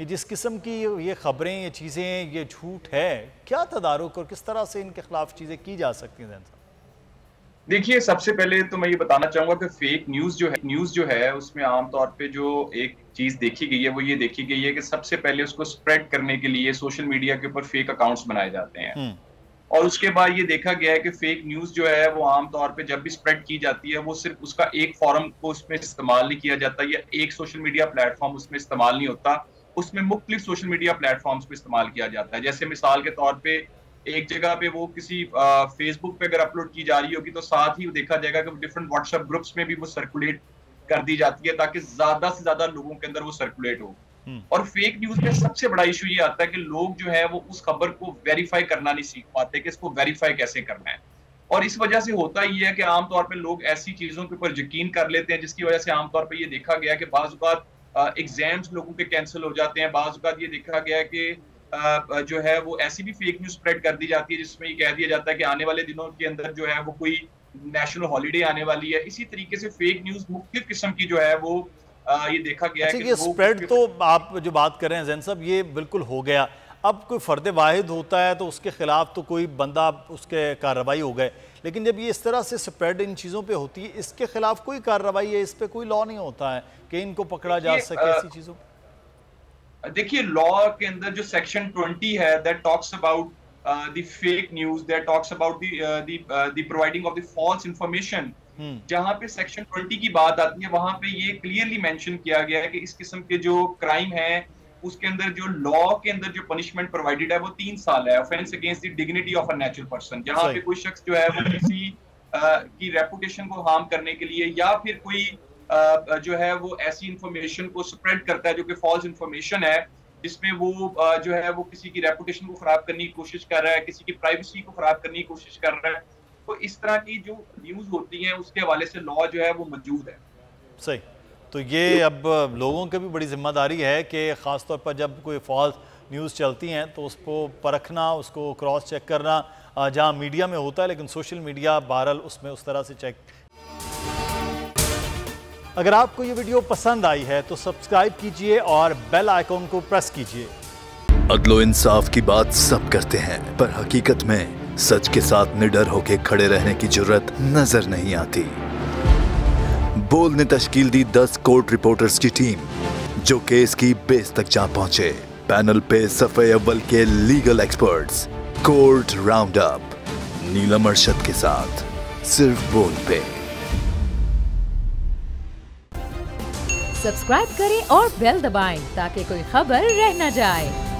ये जिस किस्म की ये खबरें ये चीज़ें ये झूठ है क्या तदारुक और किस तरह से इनके खिलाफ चीज़ें की जा सकती हैं देखिए सबसे पहले तो मैं ये बताना चाहूँगा कि फेक न्यूज़ जो है न्यूज़ जो है उसमें आमतौर पे जो एक चीज़ देखी गई है वो ये देखी गई है कि सबसे पहले उसको स्प्रेड करने के लिए सोशल मीडिया के ऊपर फेक अकाउंट्स बनाए जाते हैं। हम्म। और उसके बाद ये देखा गया है कि फेक न्यूज़ जो है वो आमतौर पे जब भी स्प्रेड की जाती है वो सिर्फ़ उसका एक फॉरम को उसमें इस्तेमाल नहीं किया जाता या एक सोशल मीडिया प्लेटफॉर्म उसमें इस्तेमाल नहीं होता। उसमें मुख्तलिफ़ सोशल मीडिया प्लेटफॉर्म्स पे इस्तेमाल किया जाता है। जैसे मिसाल के तौर पे एक जगह पे वो किसी फेसबुक पे अगर अपलोड की जा रही होगी तो साथ ही देखा जाएगा कि डिफरेंट व्हाट्सएप ग्रुप्स में भी वो सर्कुलेट कर दी जाती है ताकि ज़्यादा से ज़्यादा लोगों के अंदर वो सर्कुलेट हो। हम्म। और फेक न्यूज़ में सबसे बड़ा इशू ये आता है कि लोग जो है वो उस खबर को वेरीफाई करना नहीं सीख पाते कि इसको वेरीफाई कैसे करना है। और इस वजह से होता ही है कि आमतौर पर लोग ऐसी चीज़ों के ऊपर यकीन कर लेते हैं जिसकी वजह से आमतौर पर यह देखा गया कि बाज एग्ज़ाम्स लोगों के कैंसिल हो जाते हैं। बाज ये देखा गया है कि जो है वो ऐसी भी फेक न्यूज़ स्प्रेड कर दी जाती है जिसमें ये कह दिया जाता है कि आने वाले दिनों के अंदर जो है वो कोई नेशनल हॉलीडे आने वाली है। इसी तरीके से फेक न्यूज़ मुख्य किस्म की जो है वो आ, ये देखा गया अच्छा, है कि ये स्प्रेड तो आप जो बात कर रहे हैं जैन साहब ये बिल्कुल हो गया। अब कोई फ़र्द वाहिद होता है तो उसके खिलाफ तो कोई बंदा उसके कार्रवाई हो गए। लेकिन जब ये इस तरह से स्प्रेड इन चीज़ों पे होती है इसके खिलाफ कोई कार्रवाई है इस पर कोई लॉ नहीं होता है कि इनको पकड़ा जा सके ऐसी चीज़ों देखिए लॉ के अंदर जो सेक्शन 20 है that talks about the fake news that talks about the providing of the false information जहाँ पे सेक्शन 20 की बात आती है वहाँ पे ये क्लियरली मेंशन किया गया है कि इस किस्म के जो क्राइम है उसके अंदर जो लॉ के अंदर जो पनिशमेंट प्रोवाइडेड है वो तीन साल है offence against the dignity of a natural person जहाँ पे कोई शख्स जो है वो किसी की रेपुटेशन को हार्म करने के लिए या फिर कोई जो है वो ऐसी इंफॉर्मेशन को स्प्रेड करता है जो कि फॉल्स इंफॉर्मेशन है जिसमें वो जो है वो किसी की रेपुटेशन को खराब करने की कोशिश कर रहा है किसी की प्राइवेसी को खराब करने की कोशिश कर रहा है। तो इस तरह की जो न्यूज़ होती है उसके हवाले से लॉ जो है वो मौजूद है। सही। तो ये अब लोगों की भी बड़ी ज़िम्मेदारी है कि ख़ासतौर पर जब कोई फॉल्स न्यूज़ चलती हैं तो उसको परखना, उसको क्रॉस चेक करना जहाँ मीडिया में होता है, लेकिन सोशल मीडिया बहरल उसमें उस तरह से चेक अगर आपको ये वीडियो पसंद आई है तो सब्सक्राइब कीजिए और बेल आइकॉन को प्रेस कीजिए। अदलो इंसाफ की बात सब करते हैं, पर हकीकत में सच के साथ निडर होकर खड़े रहने की ज़रूरत नज़र नहीं आती। बोल ने तश्कील दी दस कोर्ट रिपोर्टर्स की टीम, जो केस की बेस तक जा पहुँचे। पैनल पे सफे अव्वल के legal experts, court round up Neelam Arshad के साथ, सिर्फ़ बोल पे। सब्सक्राइब करें और बेल दबाएँ, ताकि कोई खबर रह न जाए।